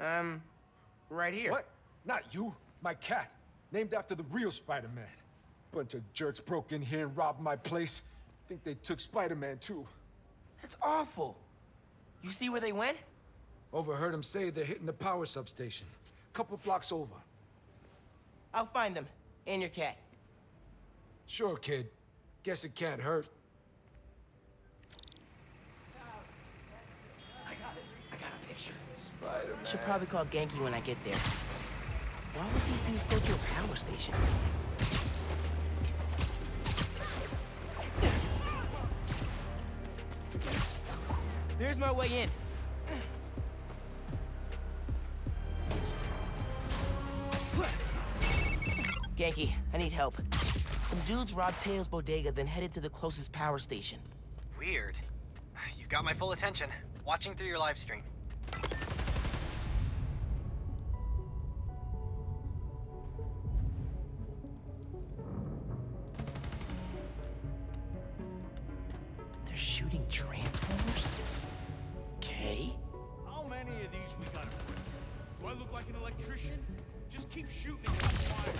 Um, right here. What? Not you. My cat. Named after the real Spider-Man. Bunch of jerks broke in here and robbed my place. Think they took Spider-Man too. That's awful. You see where they went? Overheard them say they're hitting the power substation. Couple blocks over. I'll find them. And your cat. Sure, kid. Guess it can't hurt. I got it. I got a picture. Spider-Man. Should probably call Ganke when I get there. Why would these dudes go to a power station? There's my way in. Ganke, I need help. Some dudes robbed Teo's bodega, then headed to the closest power station. Weird. You've got my full attention. Watching through your live stream. Shooting transformers? Okay. How many of these we gotta put? Do I look like an electrician? Just keep shooting and get fire.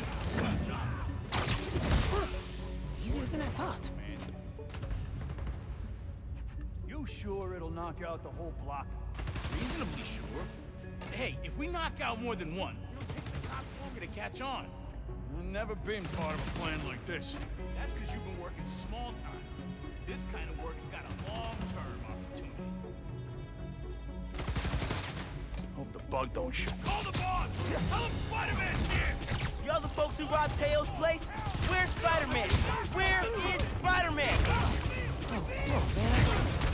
Good Easier than I thought. You sure it'll knock out the whole block? Reasonably sure. Hey, if we knock out more than one, it'll take the cops longer to catch on. I've never been part of a plan like this. That's because you've been working small time. This kind of work's got a long-term opportunity. Hope the bug don't show. Call the boss! Tell him Spider-Man's here! Y'all the folks who robbed Teo's place? Where's Spider-Man? Where is Spider-Man? Oh, oh, man,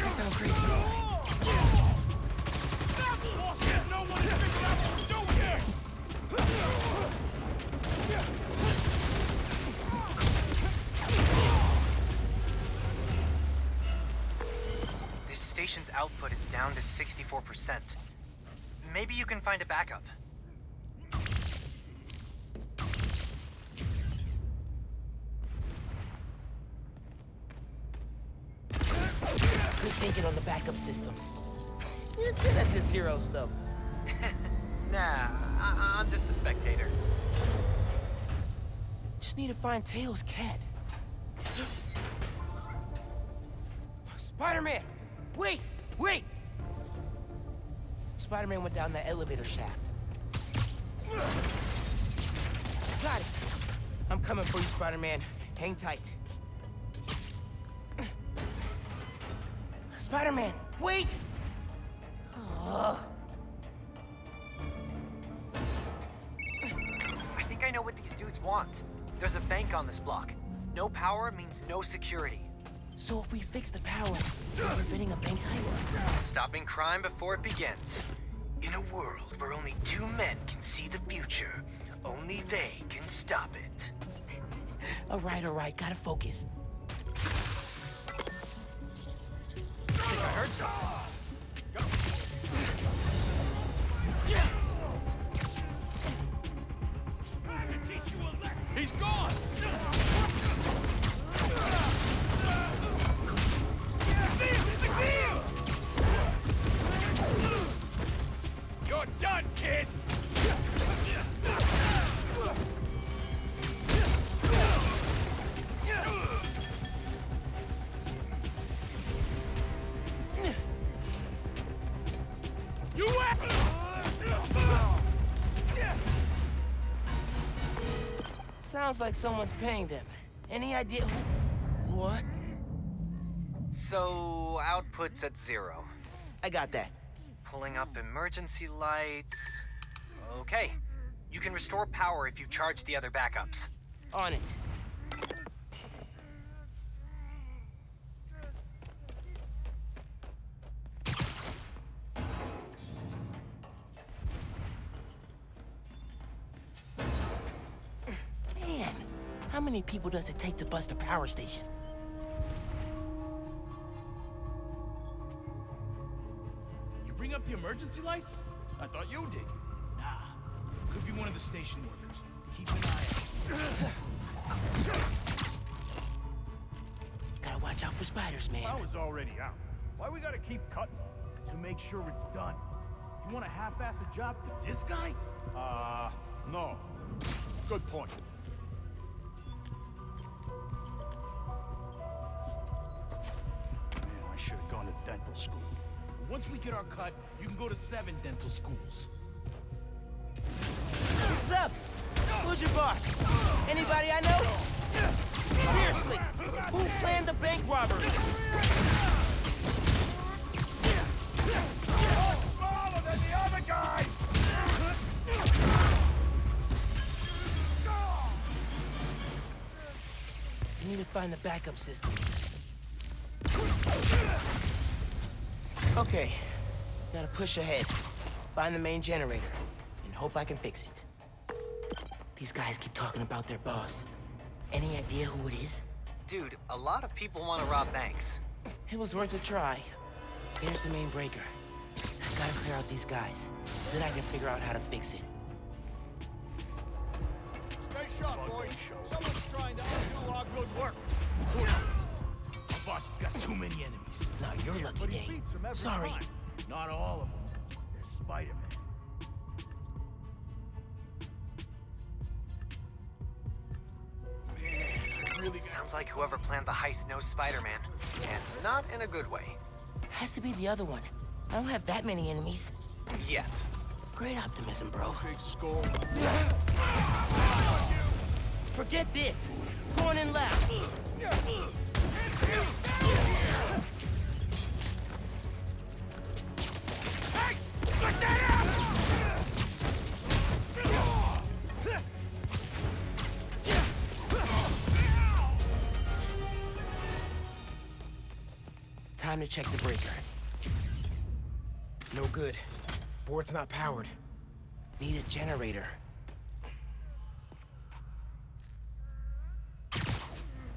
that sounds crazy. Boss said no one has figured out what we're here! Output is down to 64%. Maybe you can find a backup. Good thinking on the backup systems. You're good at this hero stuff. Nah, I- I'm just a spectator. Just need to find Teo's cat. Spider-Man! Wait! Wait! Spider-Man went down that elevator shaft. Got it. I'm coming for you, Spider-Man. Hang tight. Spider-Man, wait! I think I know what these dudes want. There's a bank on this block. No power means no security. So if we fix the power, we're preventing a bank heist? Stopping crime before it begins. In a world where only two men can see the future, only they can stop it. All right, all right, gotta focus. I think I heard something. Sounds like someone's paying them. Any idea who? What? So, output's at zero. I got that. Pulling up emergency lights. Okay. You can restore power if you charge the other backups. On it. How many people does it take to bust a power station? You bring up the emergency lights? I thought you did. Nah. Could be one of the station workers. Keep an eye out. Gotta watch out for spiders, man. Power's already out. Why we gotta keep cutting? To make sure it's done. You want a half-assed job? for This guy? Uh, no. Good point. Dental school. Once we get our cut, you can go to seven dental schools. What's up? Who's your boss? Anybody I know? Seriously, who planned the bank robbery? Smaller than the other guy! Need to find the backup systems. Okay, gotta push ahead. Find the main generator, and hope I can fix it. These guys keep talking about their boss. Any idea who it is? Dude, a lot of people want to rob banks. It was worth a try. There's the main breaker. I gotta clear out these guys. Then I can figure out how to fix it. Stay sharp, boys. Someone's trying to undo our good work. Of course it is. Our boss has got too many enemies. Now your lucky But day. beats them every Sorry. time. Not all of them. They're Spider-Man. Really Sounds like whoever planned the heist knows Spider-Man. And not in a good way. Has to be the other one. I don't have that many enemies. Yet. Great optimism, bro. Big skull. Forget this. Going in left. Time to check the breaker. No good. Board's not powered. Need a generator.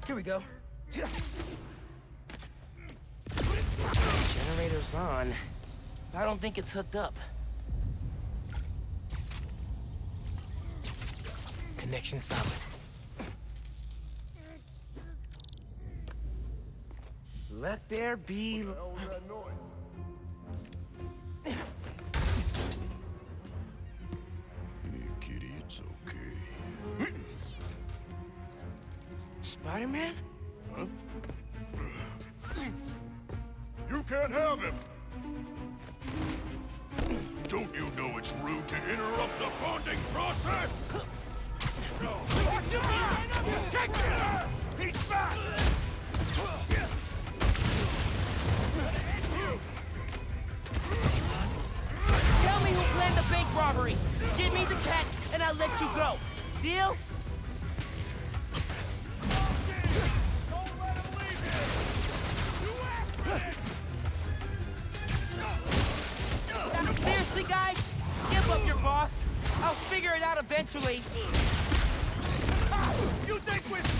Here we go. Generator's on. I don't think it's hooked up. Connection solid. Let there be... Kitty, it's okay. Spider-Man? You can't have him! Don't you know it's rude to interrupt the bonding process? Watch your mind! Take it! He's back! Robbery. Give me the cat, and I'll let you go. Deal? Seriously, guys? Give up your boss. I'll figure it out eventually. You think we're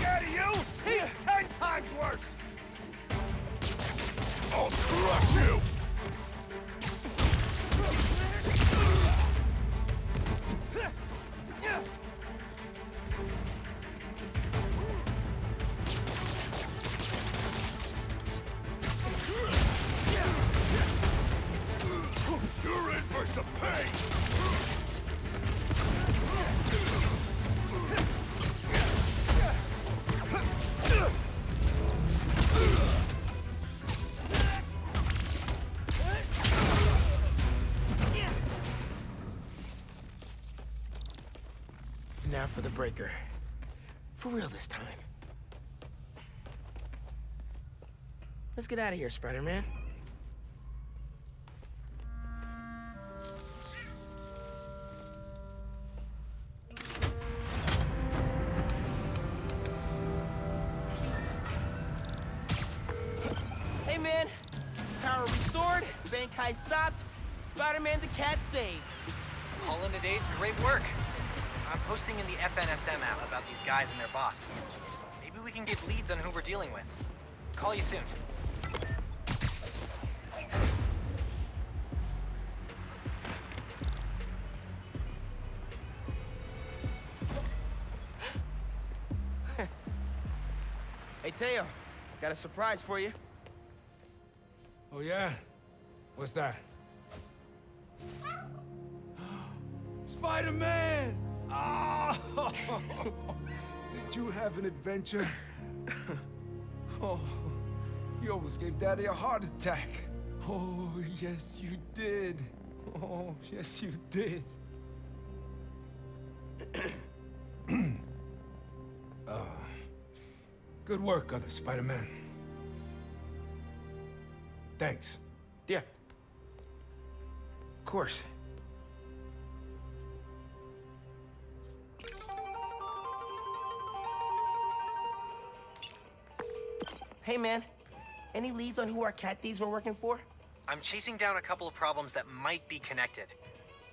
Now for the breaker. For real this time. Let's get out of here, Spider-Man. Hey, man. Power restored, bank heist stopped, Spider-Man the cat saved. All in a day's great work. I'm posting in the FNSM app about these guys and their boss. Maybe we can get leads on who we're dealing with. Call you soon. Hey, Teo, got a surprise for you. Oh, yeah? What's that? Spider-Man! Did you have an adventure? Oh, you almost gave Daddy a heart attack. Oh, yes, you did. Oh, yes, you did. uh, good work, other Spider-Man. Thanks. Yeah. Of course. Hey, man. Any leads on who our cat thieves were working for? I'm chasing down a couple of problems that might be connected.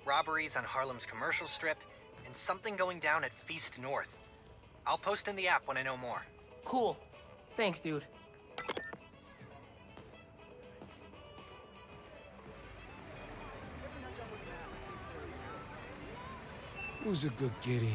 Robberies on Harlem's commercial strip, and something going down at Feast North. I'll post in the app when I know more. Cool. Thanks, dude. Who's a good kitty?